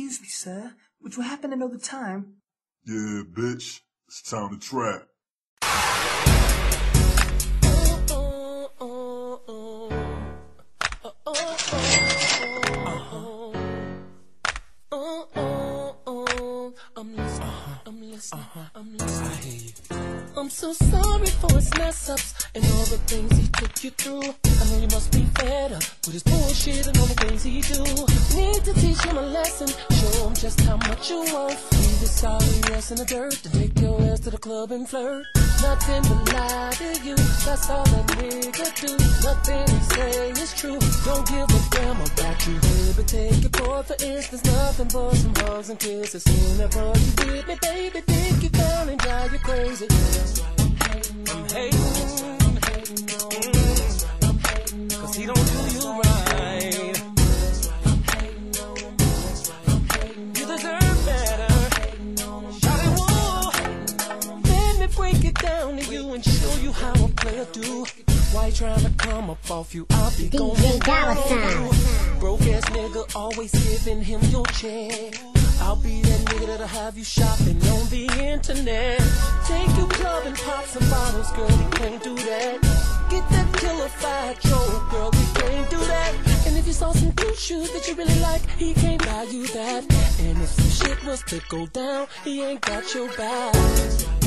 Excuse me, sir, but you happen to know the time? Yeah, bitch. It's time to trap. I'm uh-huh. I'm listening, uh-huh. I'm listening. I hear you. I'm so sorry for his mess ups and all the things he took you through. I know you must be fed up with his bullshit and all the things he do. Need to teach him a lesson, show him just how much you want. Leave his sorry ass in the dirt to take your ass to the club and flirt. Nothing but lie to you, that's all that nigga do. Nothing he say is true. Don't give a damn about you, baby. Take your boy for instance, nothing but some hugs and kisses. Whenever you with me, baby, think you down and drive you crazy. Hating, I'm hating, player do. Why you trying to come up off you? I'll be DJ going Dollar down Sign. on you. Broke ass nigga, always giving him your check. I'll be that nigga that'll have you shopping on the internet. Take you clubbing, pop some bottles, girl, we can't do that. Get that killer five joke, girl, we can't do that. And if you saw some new shoes that you really like, he can't buy you that. And if some shit was to go down, he ain't got your back.